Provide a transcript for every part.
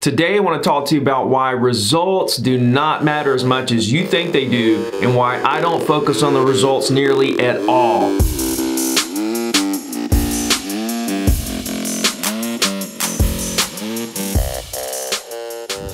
Today I want to talk to you about why results do not matter as much as you think they do and why I don't focus on the results nearly at all.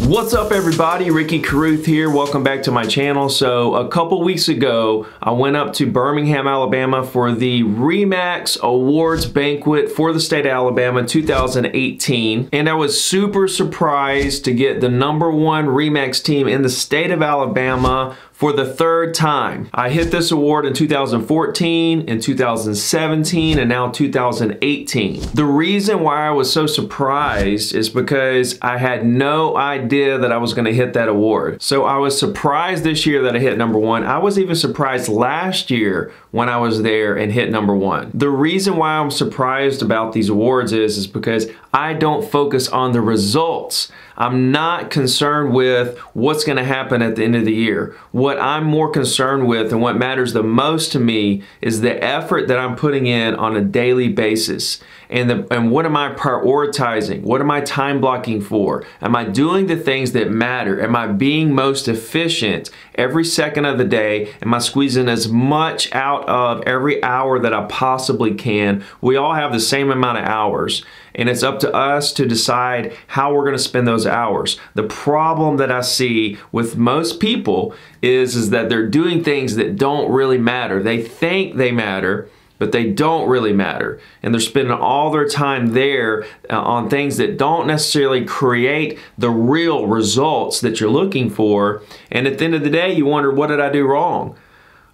What's up everybody, Ricky Carruth here. Welcome back to my channel. So a couple weeks ago, I went up to Birmingham, Alabama for the REMAX Awards Banquet for the state of Alabama 2018. And I was super surprised to get the number one REMAX team in the state of Alabama for the third time. I hit this award in 2014, in 2017, and now 2018. The reason why I was so surprised is because I had no idea that I was gonna hit that award. So I was surprised this year that I hit number one. I was even surprised last year when I was there and hit number one. The reason why I'm surprised about these awards is, is because I don't focus on the results. I'm not concerned with what's going to happen at the end of the year. What I'm more concerned with and what matters the most to me is the effort that I'm putting in on a daily basis. And, the, and what am I prioritizing? What am I time blocking for? Am I doing the things that matter? Am I being most efficient every second of the day? Am I squeezing as much out of every hour that I possibly can? We all have the same amount of hours and it's up to us to decide how we're going to spend those hours. The problem that I see with most people is, is that they're doing things that don't really matter. They think they matter, but they don't really matter. And they're spending all their time there uh, on things that don't necessarily create the real results that you're looking for. And at the end of the day, you wonder, what did I do wrong?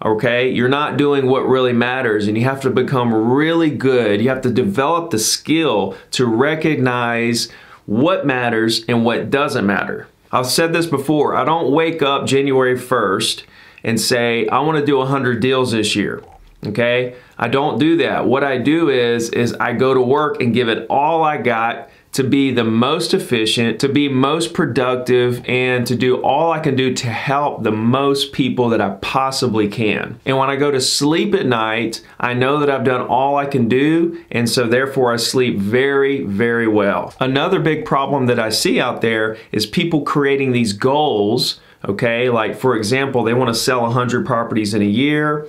Okay? You're not doing what really matters and you have to become really good. You have to develop the skill to recognize what matters and what doesn't matter. I've said this before, I don't wake up January 1st and say, I wanna do 100 deals this year, okay? I don't do that. What I do is, is I go to work and give it all I got to be the most efficient, to be most productive, and to do all I can do to help the most people that I possibly can. And when I go to sleep at night, I know that I've done all I can do, and so therefore I sleep very, very well. Another big problem that I see out there is people creating these goals okay? Like for example they want to sell 100 properties in a year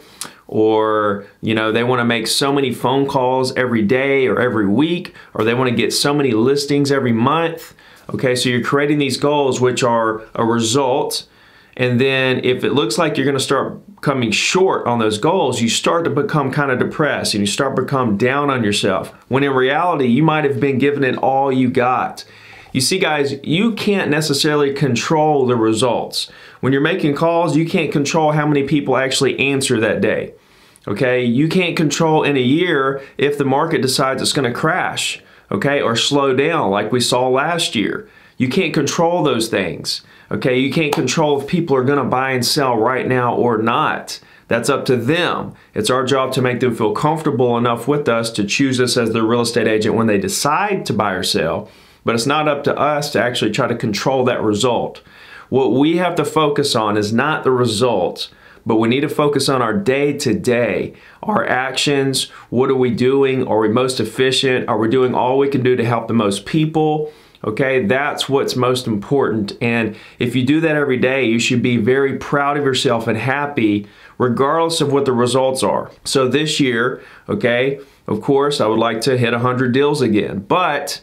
or you know they want to make so many phone calls every day or every week or they want to get so many listings every month okay? So you're creating these goals which are a result and then if it looks like you're going to start coming short on those goals you start to become kind of depressed and you start to become down on yourself when in reality you might have been given it all you got you see, guys, you can't necessarily control the results. When you're making calls, you can't control how many people actually answer that day. Okay, you can't control in a year if the market decides it's going to crash, okay, or slow down like we saw last year. You can't control those things. Okay, you can't control if people are going to buy and sell right now or not. That's up to them. It's our job to make them feel comfortable enough with us to choose us as their real estate agent when they decide to buy or sell. But it's not up to us to actually try to control that result. What we have to focus on is not the results, but we need to focus on our day to day, our actions. What are we doing? Are we most efficient? Are we doing all we can do to help the most people? Okay, that's what's most important. And if you do that every day, you should be very proud of yourself and happy regardless of what the results are. So this year, okay, of course, I would like to hit 100 deals again. But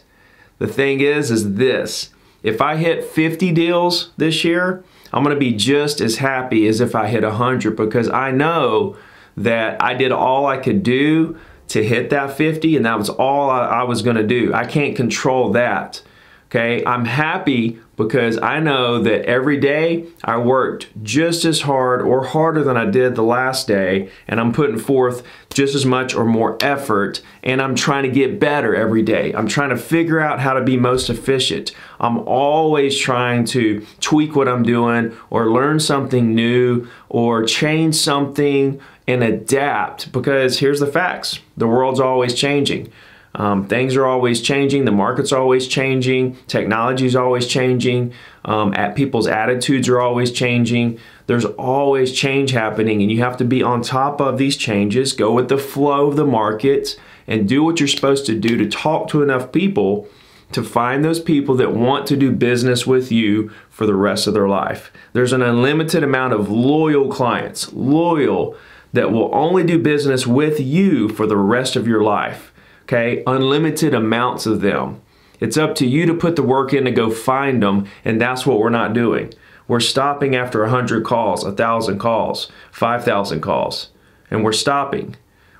the thing is, is this. If I hit 50 deals this year, I'm going to be just as happy as if I hit 100 because I know that I did all I could do to hit that 50 and that was all I, was going to do. I can't control that. Okay, I'm happy because I know that every day I worked just as hard or harder than I did the last day, and I'm putting forth just as much or more effort, and I'm trying to get better every day. I'm trying to figure out how to be most efficient. I'm always trying to tweak what I'm doing or learn something new or change something and adapt because here's the facts the world's always changing. Um, things are always changing, the market's always changing, technology is always changing, um, at people's attitudes are always changing. There's always change happening, and you have to be on top of these changes, go with the flow of the market, and do what you're supposed to do to talk to enough people to find those people that want to do business with you for the rest of their life. There's an unlimited amount of loyal clients, loyal, that will only do business with you for the rest of your life. Okay, unlimited amounts of them. It's up to you to put the work in to go find them, and that's what we're not doing. We're stopping after 100 calls, 1,000 calls, 5,000 calls, and we're stopping.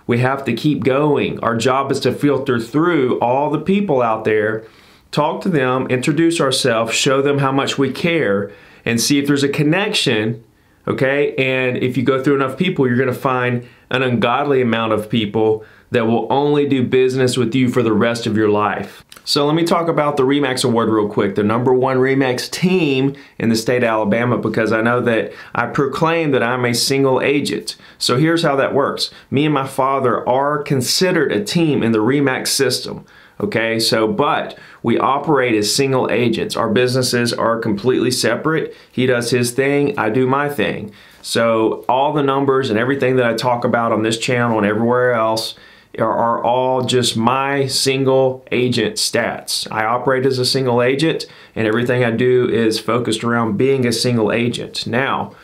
We have to keep going. Our job is to filter through all the people out there, talk to them, introduce ourselves, show them how much we care, and see if there's a connection. Okay, and if you go through enough people, you're going to find an ungodly amount of people that will only do business with you for the rest of your life. So let me talk about the REMAX Award real quick, the number one REMAX team in the state of Alabama, because I know that I proclaim that I'm a single agent. So here's how that works. Me and my father are considered a team in the REMAX system. Okay, so but we operate as single agents. Our businesses are completely separate. He does his thing, I do my thing. So all the numbers and everything that I talk about on this channel and everywhere else are, all just my single agent stats. I operate as a single agent and everything I do is focused around being a single agent. Now,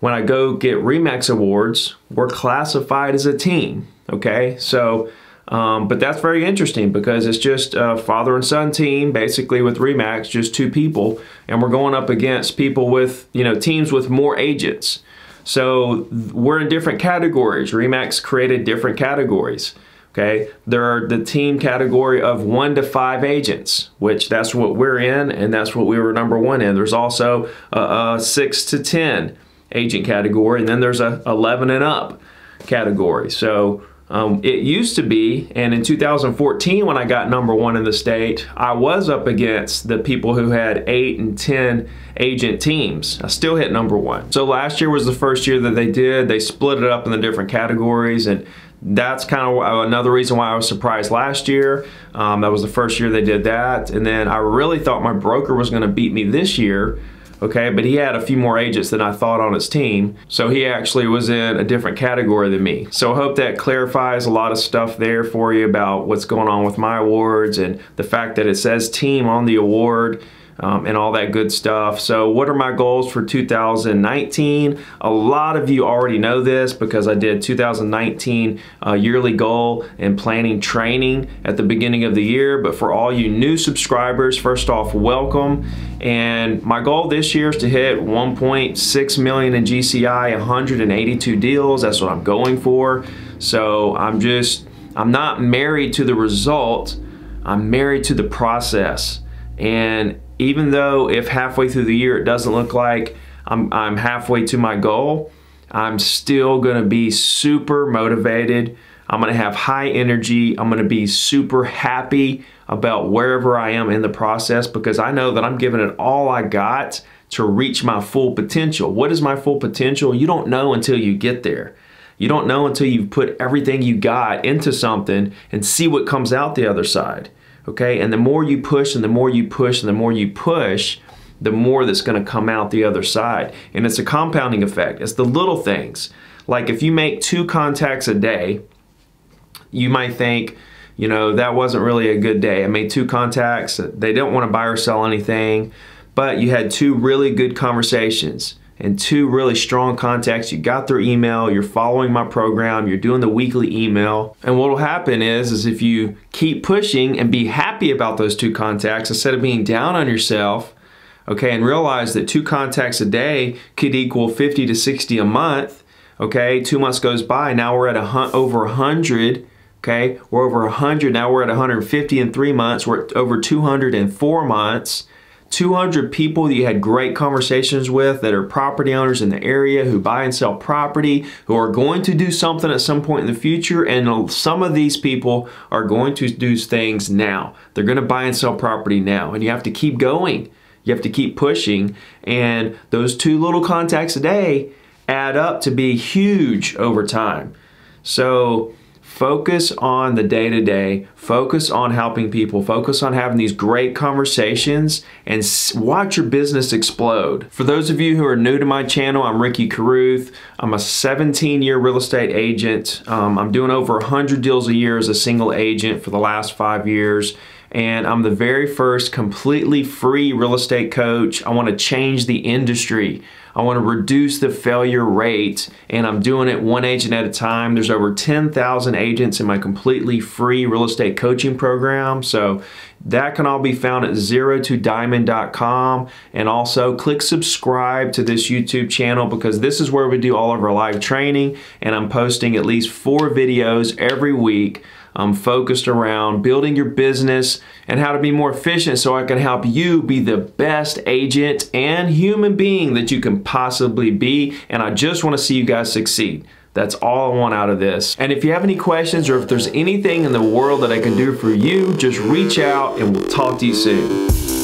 when I go get REMAX awards, we're classified as a team, okay? So, um, but that's very interesting because it's just a father and son team, basically with REMAX, just two people, and we're going up against people with, you know, teams with more agents. So we're in different categories. REMAX created different categories. Okay, there are the team category of one to five agents, which that's what we're in, and that's what we were number one in. There's also a, a six to ten agent category, and then there's a 11 and up category. So um, it used to be, and in 2014, when I got number one in the state, I was up against the people who had eight and 10 agent teams. I still hit number one. So last year was the first year that they did. They split it up in the different categories, and that's kind of another reason why I was surprised last year. Um, that was the first year they did that. And then I really thought my broker was going to beat me this year. Okay, but he had a few more agents than I thought on his team. So he actually was in a different category than me. So I hope that clarifies a lot of stuff there for you about what's going on with my awards and the fact that it says team on the award um, and all that good stuff. So what are my goals for 2019? A lot of you already know this because I did 2019 uh, yearly goal and planning training at the beginning of the year. But for all you new subscribers, first off, welcome. And my goal this year is to hit 1.6 million in GCI, 182 deals. That's what I'm going for. So I'm just, I'm not married to the result. I'm married to the process. And even though if halfway through the year it doesn't look like I'm, I'm halfway to my goal, I'm still going to be super motivated. I'm going to have high energy. I'm going to be super happy about wherever I am in the process because I know that I'm giving it all I got to reach my full potential. What is my full potential? You don't know until you get there. You don't know until you've put everything you got into something and see what comes out the other side okay? And the more you push and the more you push and the more you push, the more that's going to come out the other side. And it's a compounding effect. It's the little things. Like if you make two contacts a day, you might think, you know, that wasn't really a good day. I made two contacts. They don't want to buy or sell anything, but you had two really good conversations and two really strong contacts. You got their email, you're following my program, you're doing the weekly email. And what will happen is, is if you keep pushing and be happy about those two contacts instead of being down on yourself, okay, and realize that two contacts a day could equal 50 to 60 a month, okay, two months goes by, now we're at a over 100, okay, we're over 100, now we're at 150 in three months, we're over 200 in four months, 200 people that you had great conversations with that are property owners in the area who buy and sell property, who are going to do something at some point in the future. And some of these people are going to do things now. They're going to buy and sell property now. And you have to keep going. You have to keep pushing. And those two little contacts a day add up to be huge over time. So, Focus on the day to day, focus on helping people, focus on having these great conversations, and watch your business explode. For those of you who are new to my channel, I'm Ricky Carruth. I'm a 17 year real estate agent. Um, I'm doing over 100 deals a year as a single agent for the last five years and I'm the very first completely free real estate coach. I want to change the industry. I want to reduce the failure rate, and I'm doing it one agent at a time. There's over 10,000 agents in my completely free real estate coaching program. So that can all be found at zerotodiamond.com. And also click subscribe to this YouTube channel because this is where we do all of our live training, and I'm posting at least four videos every week um, focused around building your business and how to be more efficient so I can help you be the best agent and human being that you can possibly be. And I just want to see you guys succeed. That's all I want out of this. And if you have any questions or if there's anything in the world that I can do for you, just reach out and we'll talk to you soon.